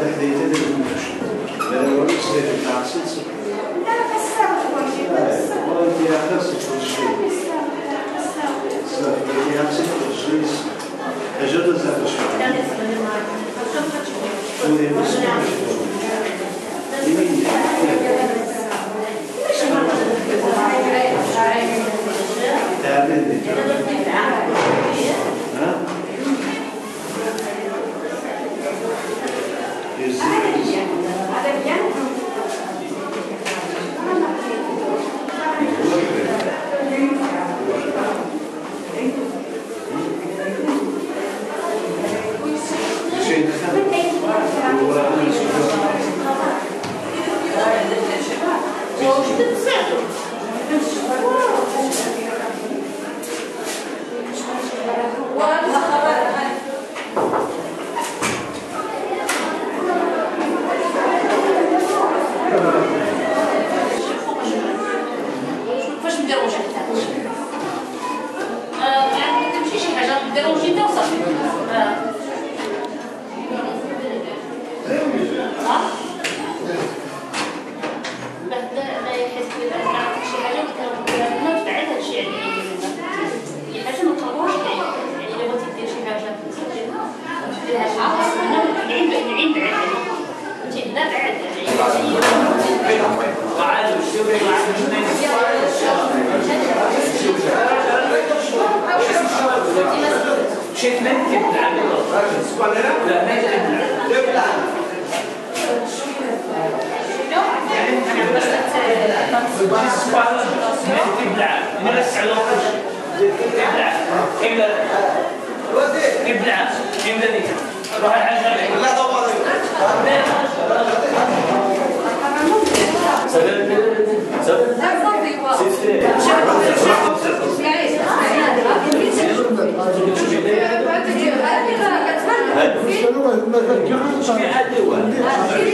the, the حتى آه، يعني ما تمشي شي حاجة ديروش انت وصافي آه. ها؟ بعد لا يحس نعرف شي حاجة ما تبعد هادشي يعني هي حاجة ما تقدروش يعني يعني الا بغيتي دير شي حاجة ديرها شي حاجة العين العين بعد يعني فهمتي هنا بعد شيت من كيبلع لا ما كيبلع السبالة ما كيبلع أنا بس على الوقت كيبلع كيبلع كيبلع كيبلع ديك روح الحاجة شريف شريف